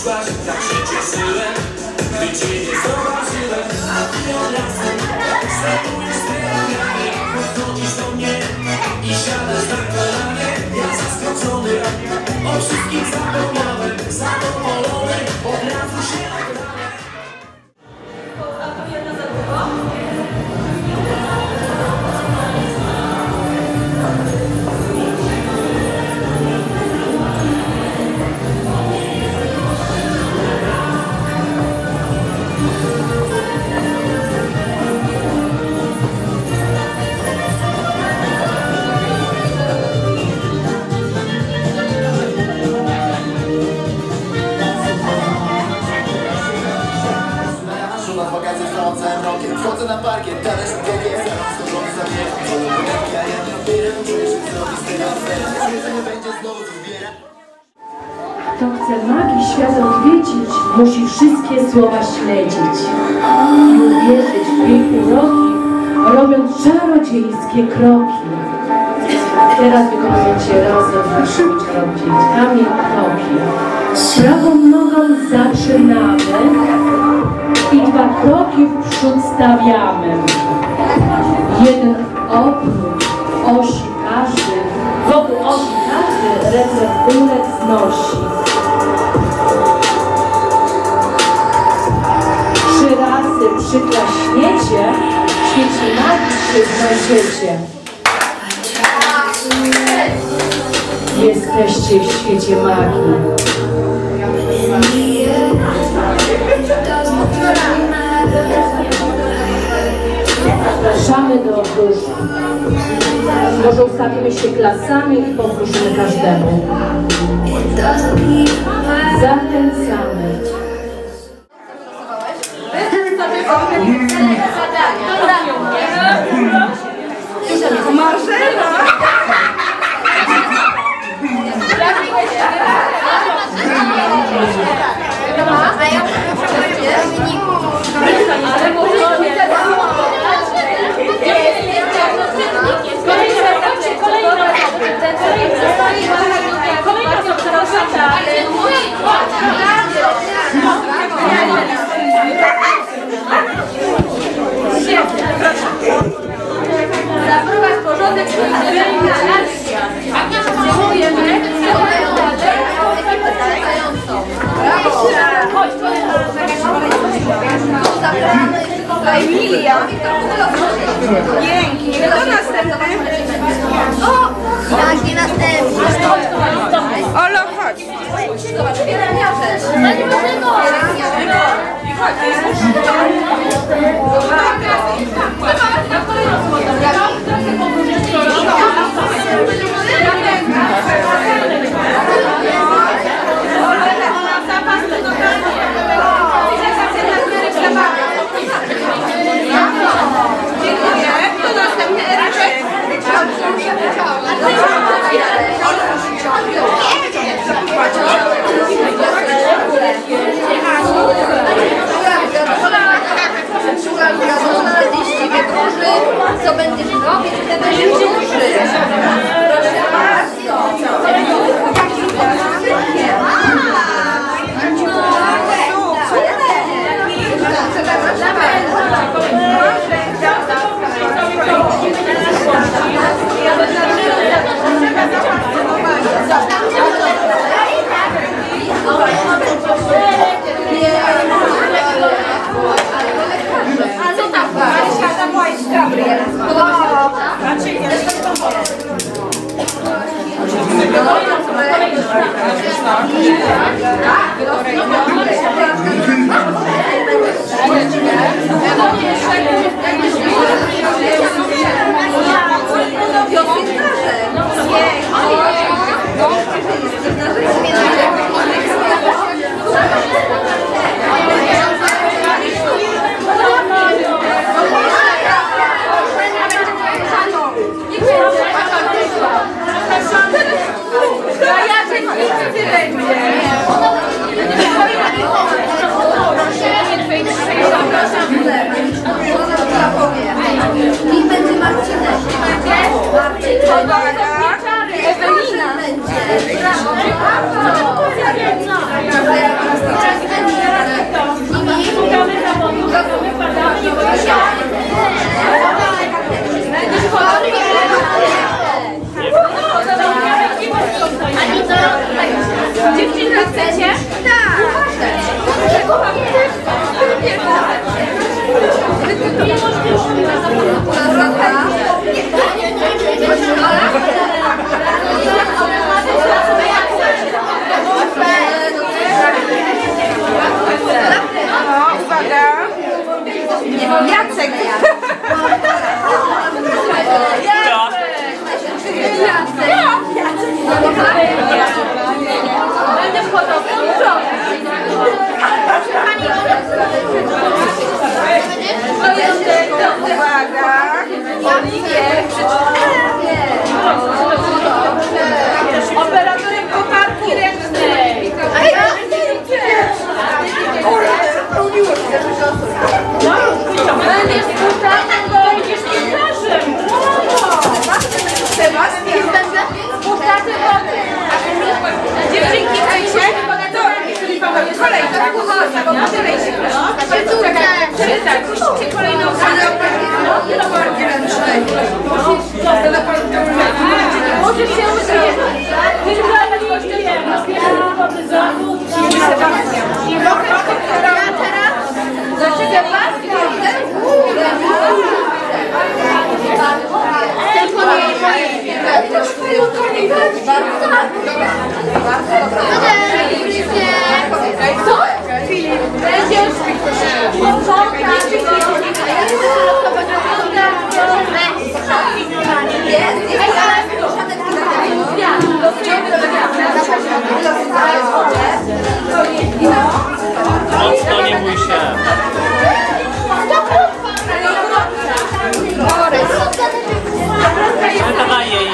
przyszłaś, tak się cieszyłem, gdy cię nie zobaczyłem, a ty razem startujesz z ramieniem, podchodzisz do mnie i siadasz tak na kolanie, ja zaskoczony, o wszystkim zapomniałem, zadowolony, od razu się odnalazłem. Świat odwiedzić, musi wszystkie słowa śledzić i uwierzyć w jej uroki, robiąc czarodziejskie kroki. Teraz wykonujecie razem naszymi czarodziejkami kroki. Prawą nogą zaczynamy i dwa kroki w przód stawiamy. Jeden oprócz osi każdy, wokół osi każdy ręce w górę wznosi. Przyklaśniecie, magii się znajdziecie. Jesteście w świecie magii. Zapraszamy do duszy. Może ustawimy się klasami i powróżymy każdemu. Zachęcamy. Pięknie. Kto następny? O! Tak, nie następny. Olo, chodź. Pielęgniarze. Pielęgniarze.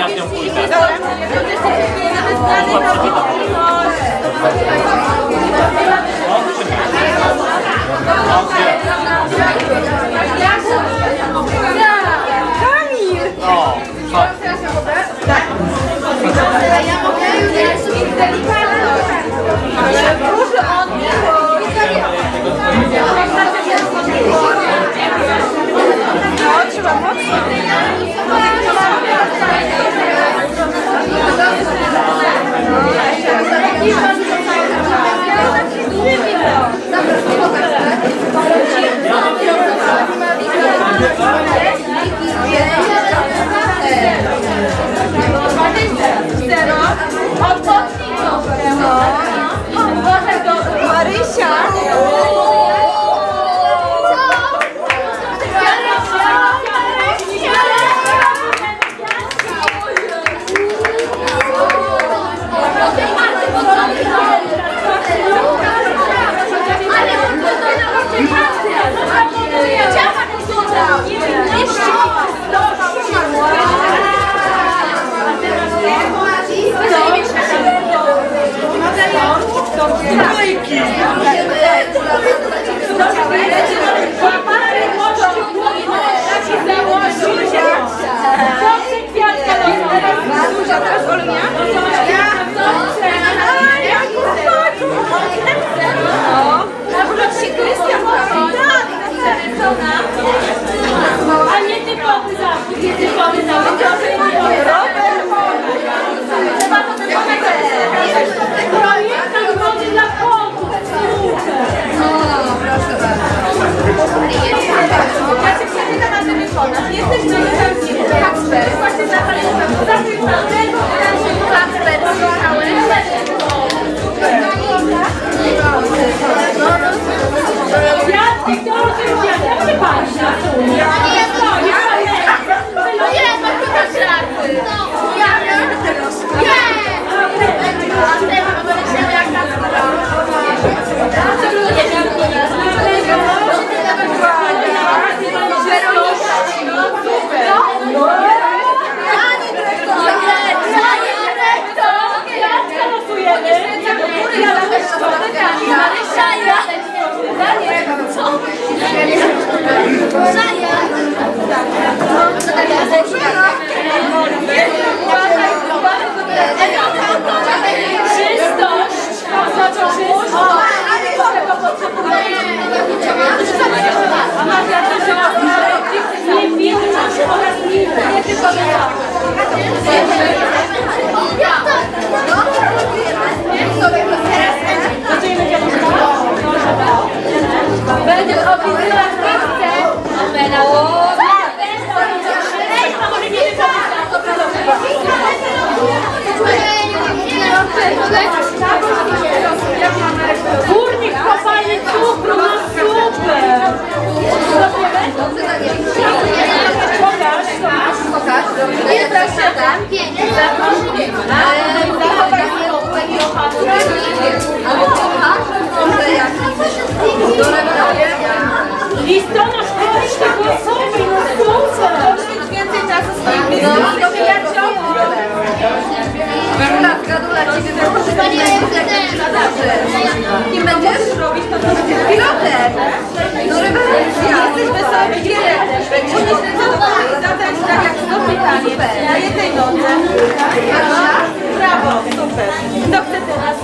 Ja nią pójdę. Przebita. O, czy nie? O, gdzie? O, chodź. No, trzeba mocno. Marysia. Górnik kopalni cukru, no super! Pokaż. Nie proszę tam, pięknie. Listonosz koleś tego sobie, no super! Więcej No, to Zgadula ciebie, że nie wiem, jak to Kim będziesz robić? Pilotem! No rewelacja! Jesteś wesoły, gdzie Będziesz zadać tak to pytanie na jednej nodze. Brawo, super. Kto teraz?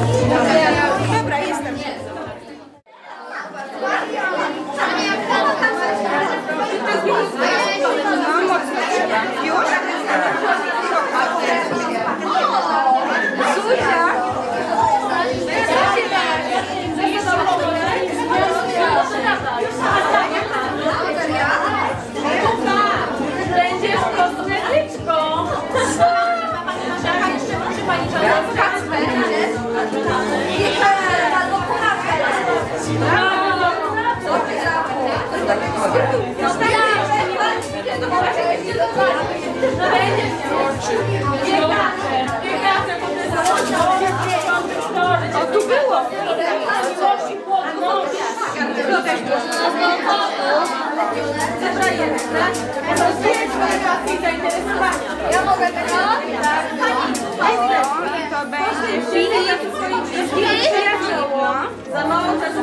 Ja mogę teraz? To będzie Filip, Filip, Za mało czasu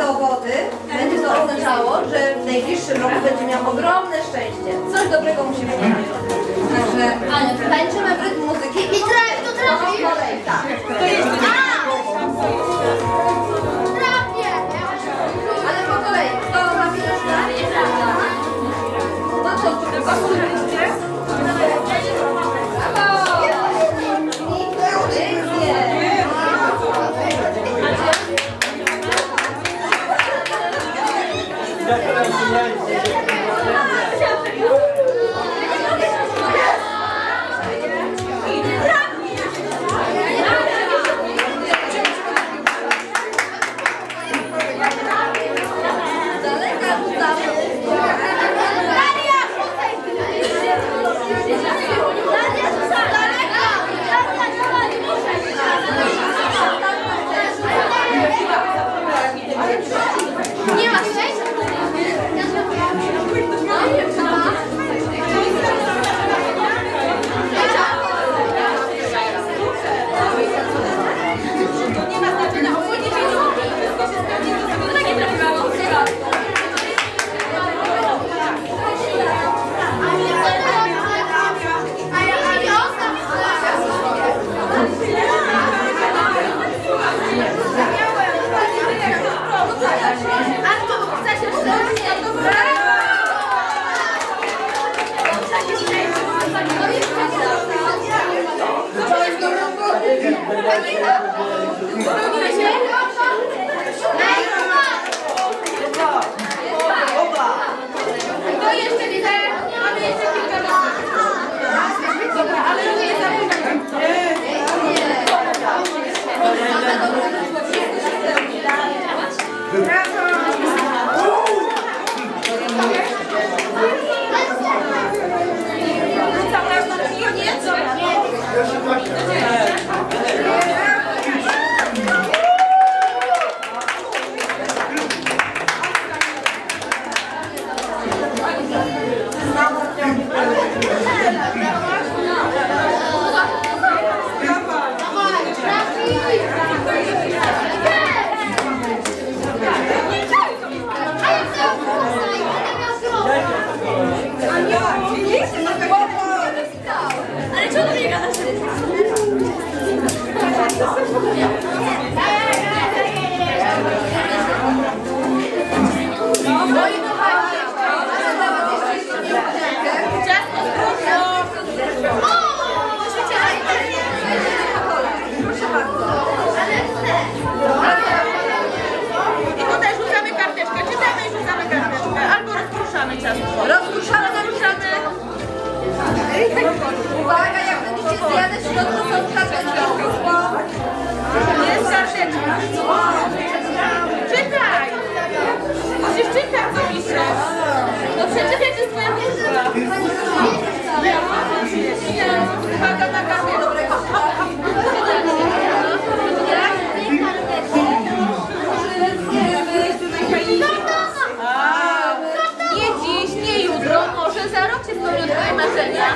do wody, będzie to oznaczało, że w najbliższym roku będzie miał ogromne szczęście. Coś dobrego musi być. Także tańczymy w rytm muzyki i trafi, to trafi. Tak. Спасибо. Spełnią twoje marzenia.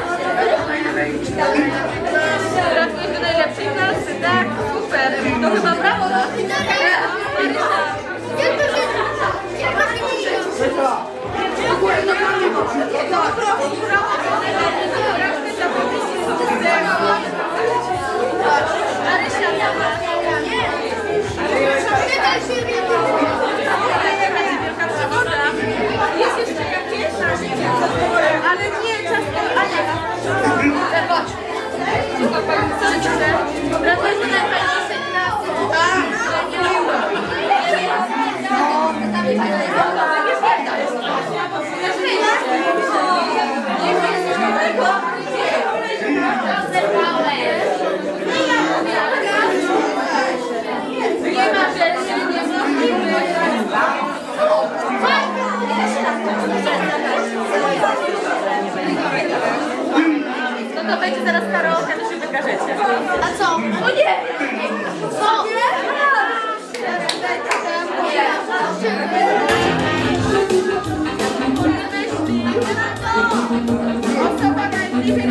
Trafiłeś do najlepszej klasy, tak? Super. To chyba brawo. Marysia. Marysia, wielka Ale nie, czas Ania. Chodź. Cicho, pani Sączce. Wracaj do najfajniejszej klasy. Nie ma rzeczy niemożliwych. No to będzie zaraz karaoke, to się wykażecie. A co? O nie! Co? Osoba najbliżej